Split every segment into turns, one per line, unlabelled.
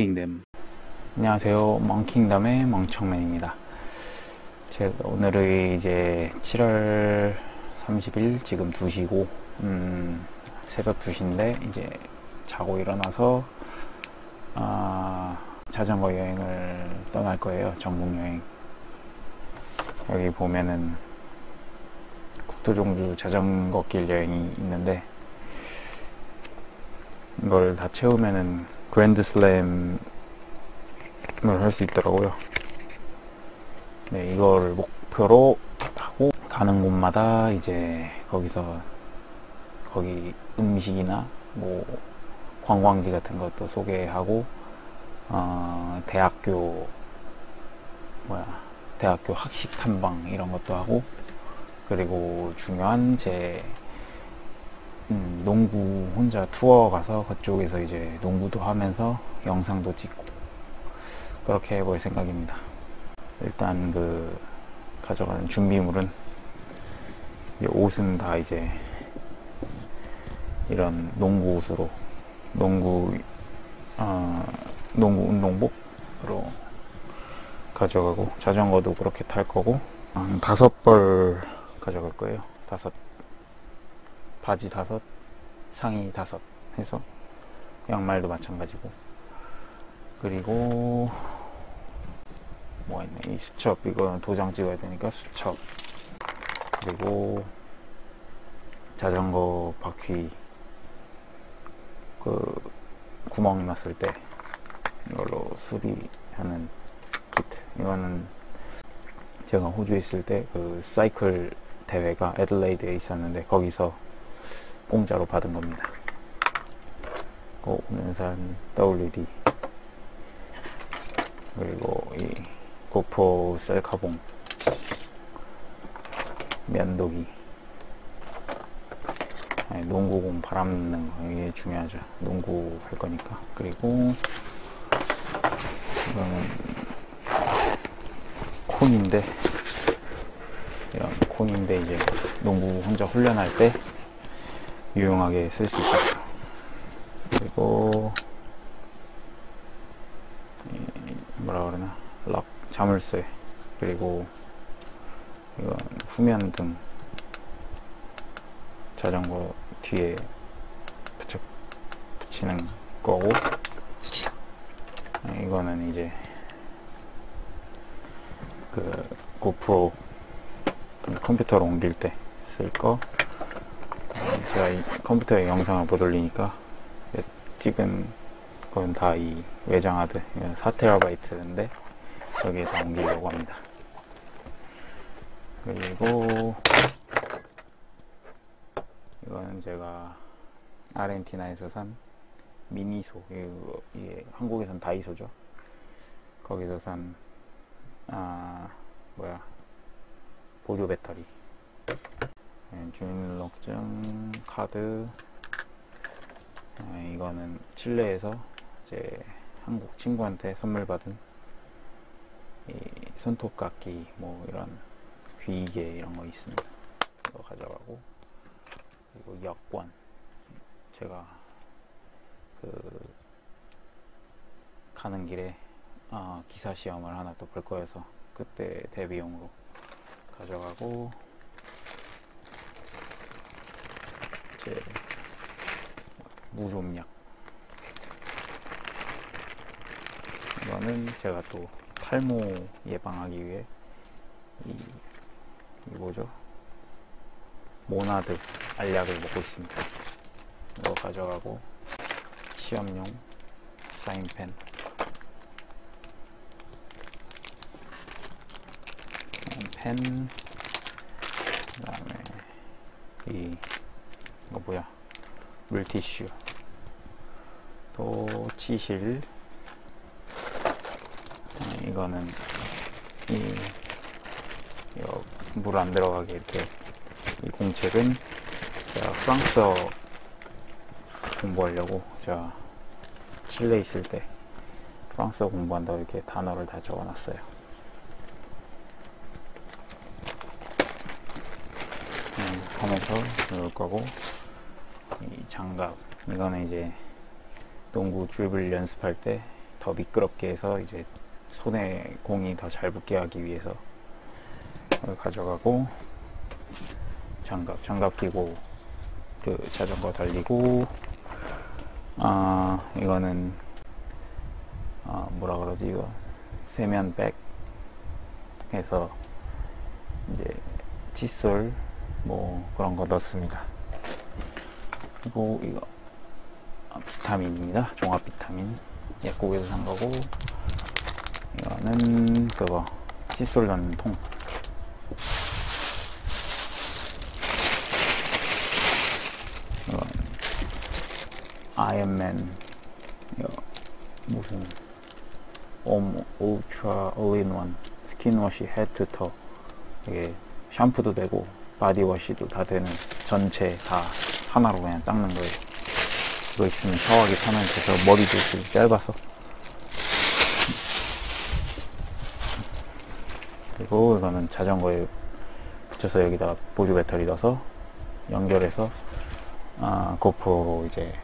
멍킹댐. 안녕하세요. 멍킹덤의 멍청맨입니다. 제가 오늘은 이제 7월 30일 지금 2시고 음, 새벽 2시인데 이제 자고 일어나서 아, 자전거 여행을 떠날 거예요. 전국 여행. 여기 보면은 국토종주 자전거 길 여행이 있는데 이 걸 다 채우면은 그랜드슬램을 할 수 있더라고요. 네, 이걸 목표로 하고 가는 곳마다 이제 거기서 거기 음식이나 뭐 관광지 같은 것도 소개하고 어, 대학교 뭐야 대학교 학식 탐방 이런 것도 하고 그리고 중요한 제 음, 농구 혼자 투어 가서 그쪽에서 이제 농구도 하면서 영상도 찍고 그렇게 해볼 생각입니다. 일단 그 가져가는 준비물은 옷은 다 이제 이런 농구 옷으로 농구 어, 농구 운동복으로 가져가고 자전거도 그렇게 탈 거고 한 다섯 벌 가져갈 거예요. 다섯 바지 다섯, 상의 다섯 해서 양말도 마찬가지고. 그리고 뭐가 있네. 이 수첩 이거 도장 찍어야 되니까 수첩. 그리고 자전거 바퀴. 그 구멍 났을 때 이걸로 수리하는 키트. 이거는 제가 호주에 있을 때 그 사이클 대회가 애들레이드에 있었는데 거기서 공짜로 받은 겁니다. 오면산 WD 그리고 이 고프로 셀카봉 면도기 아니, 농구공 바람 넣는 거 이게 중요하죠. 농구 할 거니까 그리고 이거는 콘인데 이런 콘인데 이제 농구 혼자 훈련할 때 유용하게 쓸 수 있었죠. 그리고 뭐라 그러나 락 자물쇠 그리고 이건 후면 등 자전거 뒤에 붙여 붙이는 거고 이거는 이제 그 고프로 컴퓨터로 옮길 때 쓸 거. 제가 이 컴퓨터에 영상을 못 올리니까 찍은 건 다 이 외장하드 4테라바이트인데 여기에 다 옮기려고 합니다. 그리고 이거는 제가 아르헨티나에서 산 미니소 이거, 이게 한국에선 다이소죠. 거기서 산 아, 뭐야 보조 배터리 네, 주민등록증 카드. 아, 이거는 칠레에서 제 한국 친구한테 선물 받은 이 손톱깎이 뭐 이런 귀이개 이런 거 있습니다. 이거 가져가고 그리고 여권. 제가 그 가는 길에 아, 기사 시험을 하나 또 볼 거여서 그때 대비용으로 가져가고 제 무좀약. 이거는 제가 또 탈모 예방하기 위해 이, 이 뭐죠? 모나드 알약을 먹고 있습니다. 이거 가져가고 시험용 사인펜. 펜, 그 다음에 이, 이거 뭐야, 물티슈, 또 치실, 어, 이거는 이, 물 안 들어가게 이렇게 이 공책은 제가 프랑스어 공부하려고. 제가 칠레 있을 때 프랑스어 공부한다고 이렇게 단어를 다 적어놨어요. 하면서 넣을 거고 이 장갑 이거는 이제 농구 드리블 연습할 때 더 미끄럽게 해서 이제 손에 공이 더 잘 붙게 하기 위해서 가져가고 장갑 장갑 끼고 그 자전거 달리고 아 이거는 아 뭐라 그러지 이거? 세면백 해서 이제 칫솔 뭐 그런 거 넣습니다 그리고 이거 아, 비타민입니다. 종합 비타민. 약국에서 산 거고. 이거는 그거 칫솔 넣는 통. 이건 아이언맨. 이거 무슨 homme ultra all-in-one skin wash head to toe. 이게 샴푸도 되고 body wash도 다 되는 전체 다 하나로 그냥 닦는 거예요. 이거 있으면 샤워하기 편하니까 저 머리도 좀 짧아서. 그리고 이거는 자전거에 붙여서 여기다 보조 배터리 넣어서 연결해서 아, 고프로 이제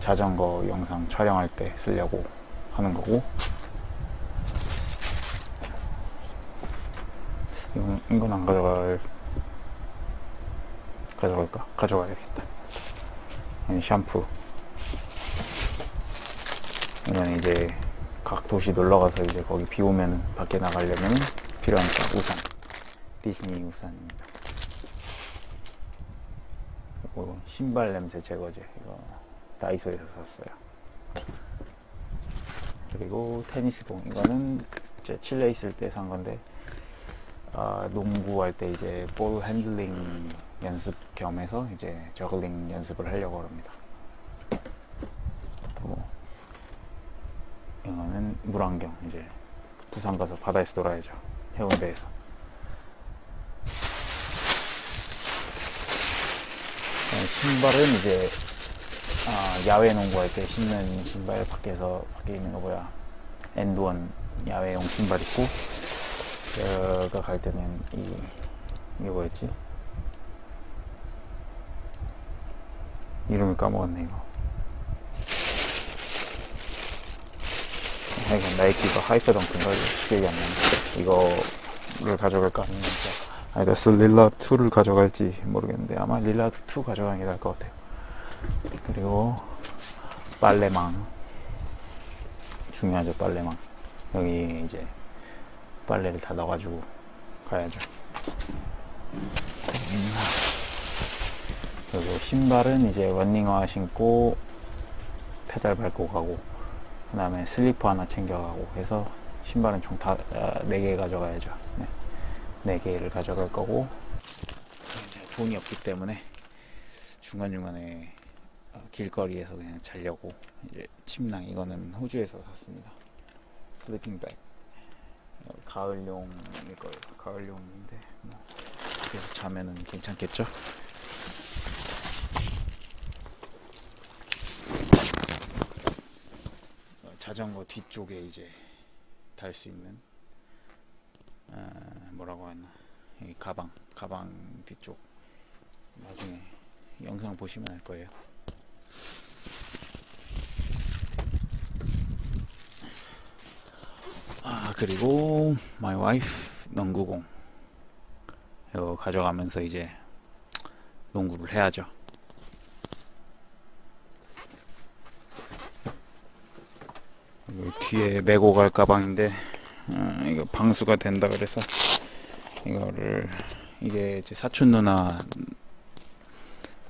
자전거 영상 촬영할 때 쓰려고 하는 거고. 이건 안 가져갈 가져갈까? 가져가야 겠다. 이 샴푸. 이건 이제 각 도시 놀러 가서 이제 거기 비 오면 밖에 나가려면 필요하니까 우산. 디즈니 우산입니다. 그리고 신발 냄새 제거제. 이거 다이소에서 샀어요. 그리고 테니스공 이거는 이제 칠레 있을 때 산 건데 아, 농구할 때 이제 볼 핸들링 연습 겸해서 이제 저글링 연습을 하려고 합니다. 또 이거는 물안경 이제 부산 가서 바다에서 놀아야죠. 해운대에서. 네, 신발은 이제 아, 야외 농구할 때 신는 신발 밖에서 밖에 있는 거 뭐야 엔드원 야외용 신발 있고 제가 갈 때는 이 이게 뭐였지? 이름을 까먹었네 이거. 하여간 나이키가 Hyperdunk인가 기억이 안 나네. 이거를 가져갈까 아니면 아디다스 릴라드 2를 가져갈지 모르겠는데 아마 릴라드 2 가져가는 게 나을 것 같아요. 그리고 빨래망 중요하죠 빨래망 여기 이제 빨래를 다 넣어가지고 가야죠. 그리고 신발은 이제 런닝화 신고 페달 밟고 가고 그 다음에 슬리퍼 하나 챙겨가고 해서 신발은 총 다, 아, 4개 가져가야죠. 네. 4개를 가져갈 거고 돈이 없기 때문에 중간중간에 어, 길거리에서 그냥 자려고 이제 침낭 이거는 호주에서 샀습니다. 슬리핑백 어, 가을용일 거예요. 가을용인데 뭐 그래서 자면은 괜찮겠죠? 어, 자전거 뒤쪽에 이제 달 수 있는 아, 뭐라고 하나 이 가방 가방 뒤쪽 나중에 영상 보시면 알 거예요. 아 그리고 my wife 농구공 이거 가져가면서 이제 농구를 해야죠. 이거 뒤에 메고 갈 가방인데 어, 이거 방수가 된다 그래서 이거를 이게 제 사촌 누나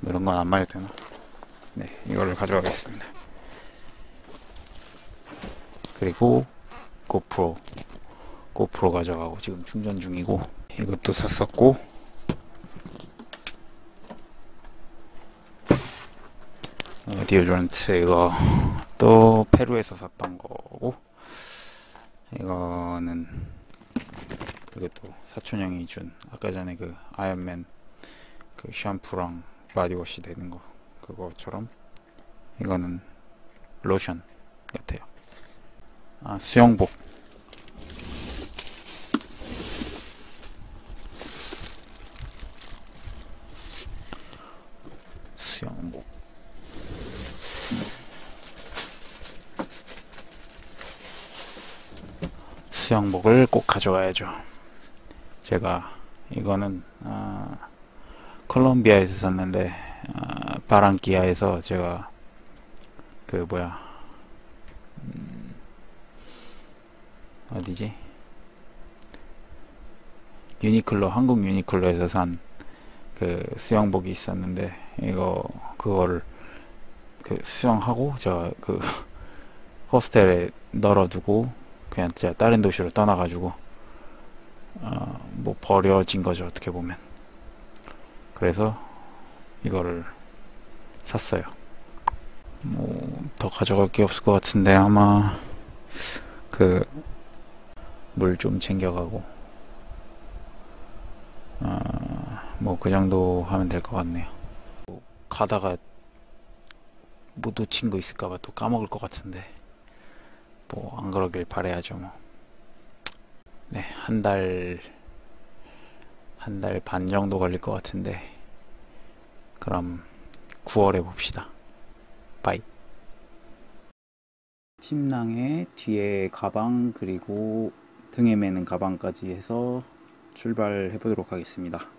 뭐 이런 건 안 말해도 되나? 네, 이거를 가져가겠습니다. 그리고 고프로 고프로 가져가고 지금 충전 중이고 이것도 샀었고 deodorant 이거 또 페루에서 샀던 거고 이거는 이것도 사촌 형이 준 아까 전에 그 아이언맨 그 샴푸랑 body wash 되는 거 그거처럼 이거는 로션 같아요. 아 수영복 수영복을 꼭 가져가야죠. 제가 이거는 아, 콜롬비아에서 샀는데 아, 바랑키아에서 제가 그 뭐야 음, 어디지 유니클로 한국 유니클로에서 산 그 수영복이 있었는데 이거 그거를 그 수영하고 저 그 호스텔에 널어두고 그냥 제가 다른 도시로 떠나가지고 어, 뭐 버려진 거죠 어떻게 보면. 그래서 이거를 샀어요. 뭐 더 가져갈 게 없을 것 같은데 아마 그 물 좀 챙겨가고 뭐그 정도 하면 될 것 같네요. 뭐 가다가 못 놓친 거 있을까봐 또 까먹을 것 같은데 뭐 안 그러길 바래야죠 뭐. 네, 한 달, 한 달 반 정도 걸릴 것 같은데, 그럼 9월에 봅시다. bye. 침낭에 뒤에 가방 그리고 등에 매는 가방까지 해서 출발해 보도록 하겠습니다.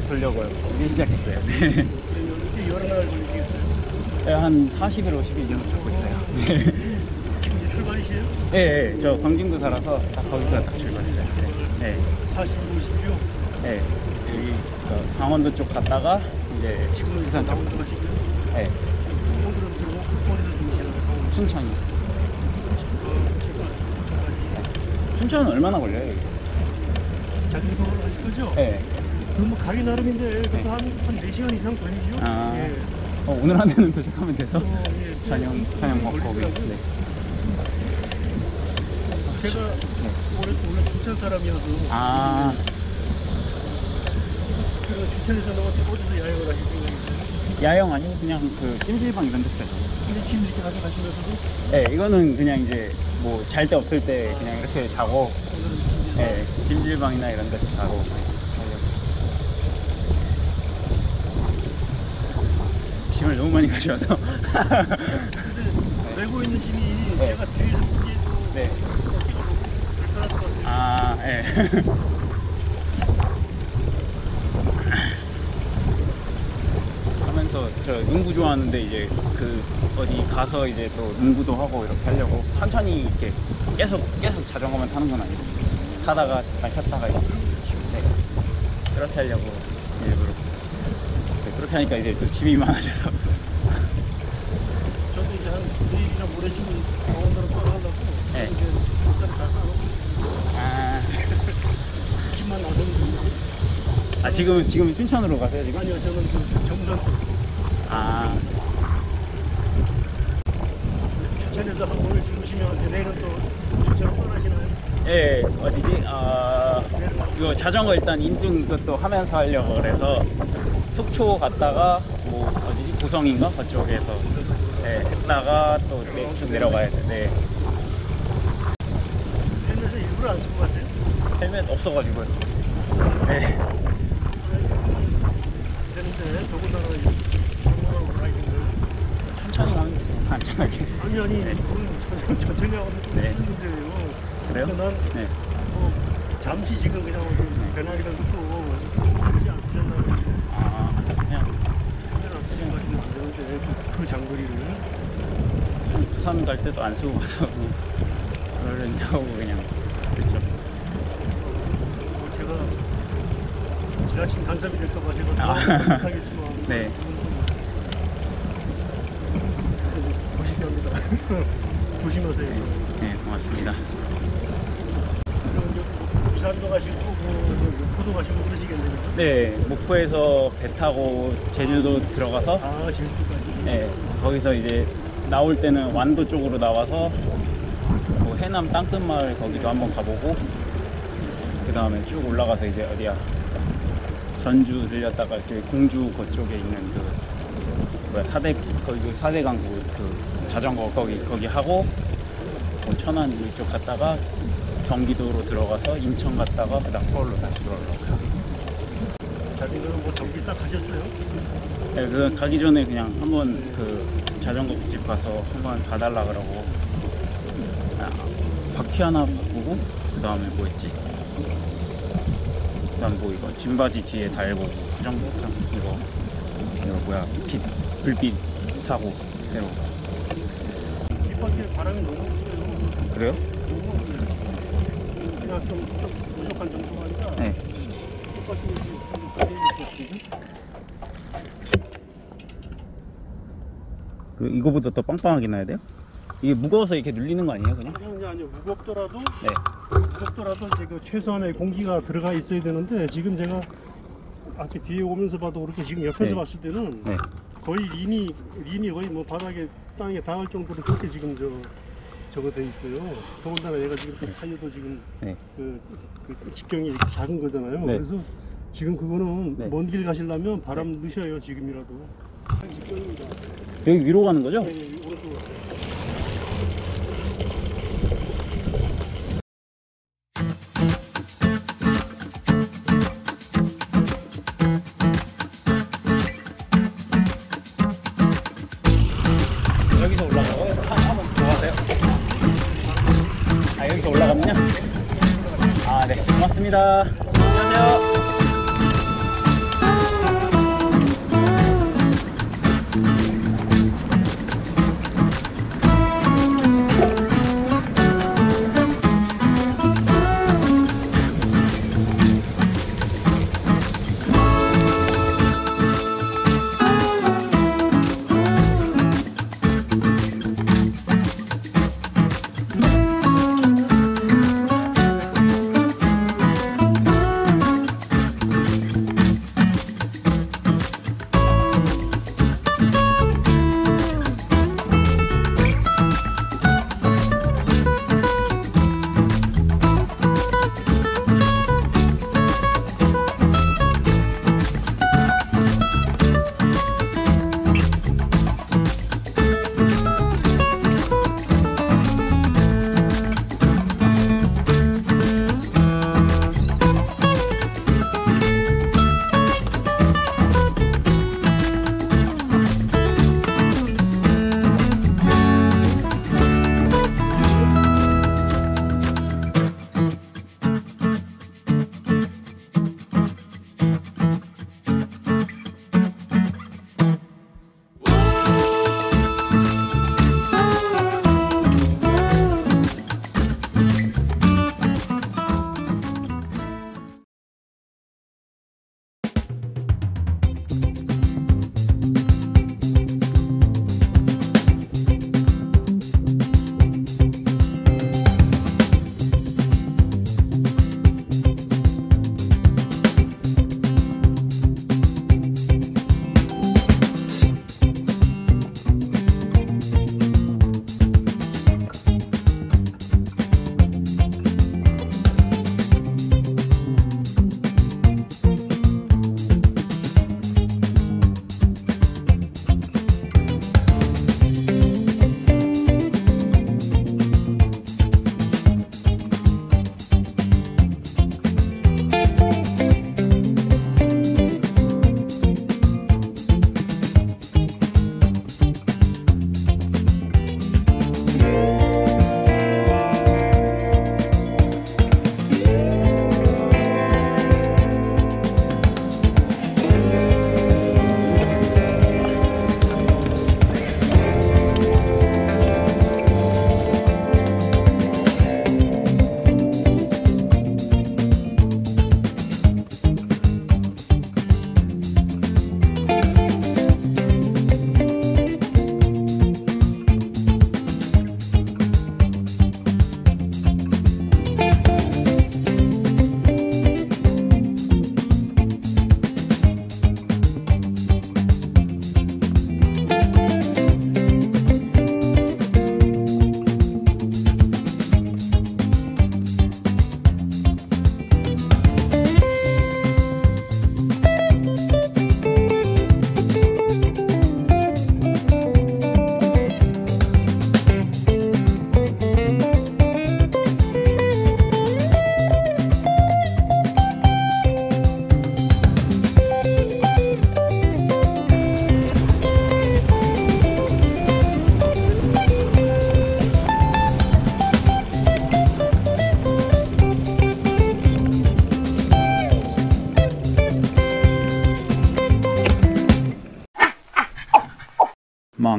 저 전국 보려고요. 이제 시작했어요. 네.
이렇게 여러 날 걸리시겠어요?
네, 한 40일, 50일 정도 잡고 있어요. 네.
지금 이제 출발이세요?
네, 네, 저 광진구 살아서 딱 거기서 딱 출발했어요. 네,
40분이십시오.
네. 여기 그 강원도 쪽 갔다가 이제
지금은
부산 쪽.
강원도 가시고요.
네,
오늘은 그리고 어디서 주무시나요? 강원도.
춘천이.
어, 제가 도착까지.
춘천은 얼마나 걸려요? 여기?
자기 도로 하실 거죠?
네.
그럼 뭐 가기 나름인데 그것도
네.
한, 한 4시간 이상 걸리죠?
아,
예.
어, 오늘 안에는 도착하면 돼서
어, 예.
저녁 저녁 먹고.
걸리더라고요.
네.
제가 올해, 원래 부천 사람이어서
아,
그래서 부천에서 넘어서 어디서 야영을 하실 생각이세요?
야영 아니고 그냥 그 찜질방 이런 데서.
근데 지금 이렇게 가져가시면서도
네, 이거는 그냥 이제 뭐잘데 없을 때 그냥 이렇게 자고,
오늘은 이제
네, 찜질방이나 이런 데서 자고. 짐을 너무 많이 가져와서.
메고 있는 짐이
네.
제가 뒤에서 보기에도
네.
어깨가 너무 불편할 것 같아요.
아, 예. 하면서 저 농구 좋아하는데 이제 그 어디 가서 이제 또 농구도 하고 이렇게 하려고 천천히 이렇게 계속 계속 자전거만 타는 건 아니고 타다가 잠깐 쉬었다가 이렇게 네. 그렇게 하려고 일부러 네, 그렇게 하니까 이제 또 짐이 많아져서
저도 이제 한 내일이나 모레쯤 강원도로 떠나려고
네.
이제 옷까지 다 사놓고
아 지금 지금 순천으로 가세요 지금?
아니요, 저는 그 정선 쪽.
아,
춘천에서 한 오늘 주무시면 내일은 또 춘천으로 떠나시나요?
예, 어디지? 아, 이거 자전거 일단 인증 그것도 하면서 하려고 그래서 속초 갔다가 뭐 어디지? 고성인가? 그쪽에서 예, 했다가 또 내, 쭉 내려가야 돼. 네.
헬멧을 일부러 안 쓰고 가세요?
헬멧 없어가지고요. 네.
되는데 더군다나
천천히 가면 되죠. 안전하게.
아니 아니
네.
천천히 좀
네.
힘든 문제예요.
그래요?
그러니까 난
네.
뭐 잠시 지금 그냥 어디 배낭이라 듣고 그러지 않으셨나요?
아, 그냥
그냥 안 쓰시고 가시면 안 되는데 그, 그 장거리를
부산 갈 때도 안 쓰고 가서 그러려냐고 그냥 그랬죠.
뭐 제가 지나친 간섭이 될까봐 제가
아.
더 못하겠지만
네.
멋있게 합니다. 조심하세요.
네, 고맙습니다.
부산도 가시고 뭐 목포도 가시고 그러시겠네요.
네, 목포에서 배 타고 제주도 들어가서
아 제주도까지.
네, 거기서 이제 나올 때는 완도 쪽으로 나와서 뭐 해남 땅끝마을 거기도 한번 가보고 그 다음에 쭉 올라가서 이제 어디야 전주 들렸다가 이제 공주 그쪽에 있는 그 뭐야 사대 거기 그 사대강 그, 그 자전거 거기 거기 하고 뭐 천안 이쪽 갔다가 경기도로 들어가서 인천 갔다가 그다음 서울로 다시 돌아오려고.
자기들은 뭐싹 하셨어요?
네, 그 가기 전에 그냥 한번 그 자전거 집 가서 한번 봐달라 그러고 아, 바퀴 하나 바꾸고 그 다음에 뭐 있지? 그다음 뭐 이거 짐바지 뒤에 달고 그 정도 이거 이거 뭐야 빛 불빛 사고 새로
뒷바퀴에 바람이 너무 없어요.
그래요?
좀, 좀 부족한 정도가 아니라
네.
있었거든요.
그 이거보다 더 빵빵하게 나야 돼요? 이게 무거워서 이렇게 눌리는 거 아니에요 그냥?
그냥 아니요 무겁더라도
네.
무겁더라도 이제 그 최소한의 공기가 들어가 있어야 되는데 지금 제가 앞에 뒤에 오면서 봐도 그렇고 지금 옆에서
네.
봤을 때는
네.
거의 린이 린이 거의 뭐 바닥에 땅에 닿을 정도로 그렇게 지금 저 저거 돼 있어요. 더군다나 얘가 지금 또 타이어도 지금
네.
그, 그, 그 직경이 이렇게 작은 거잖아요.
네.
그래서 지금 그거는
네.
먼 길 가시려면 바람 넣으셔요 지금이라도.
여기 위로 가는 거죠?
네, 네, 오른쪽으로.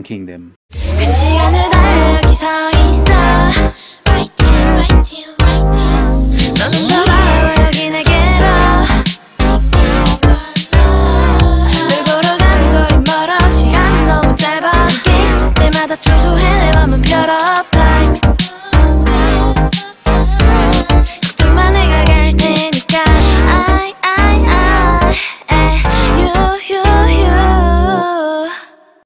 Kingdom.